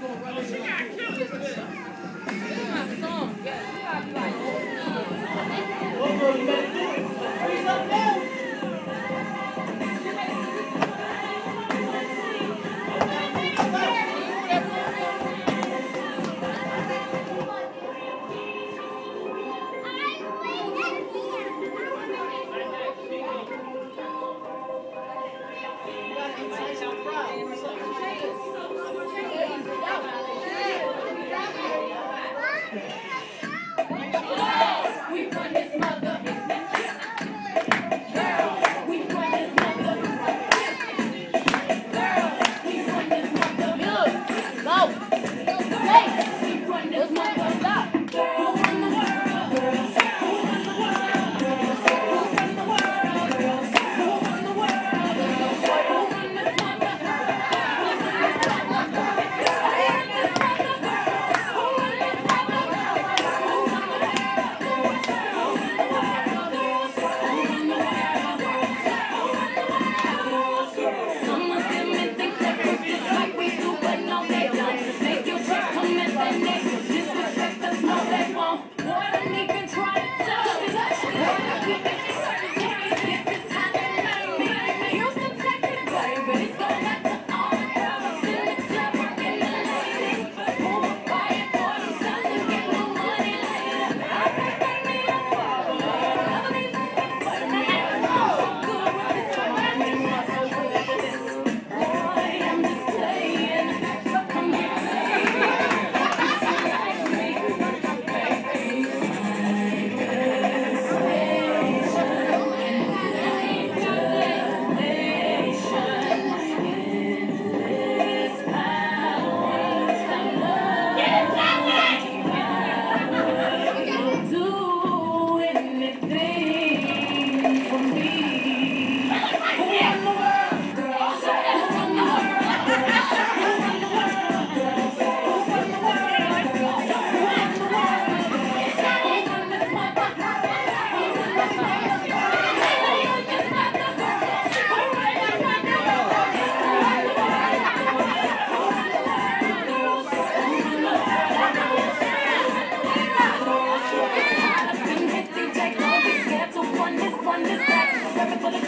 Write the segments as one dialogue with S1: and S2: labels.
S1: Oh, she got killed.
S2: Okay. Then for back,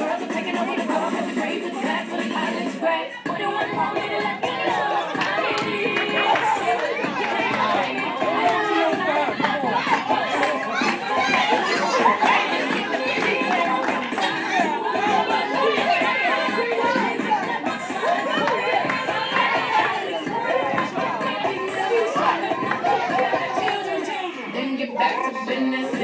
S2: to? Back to business.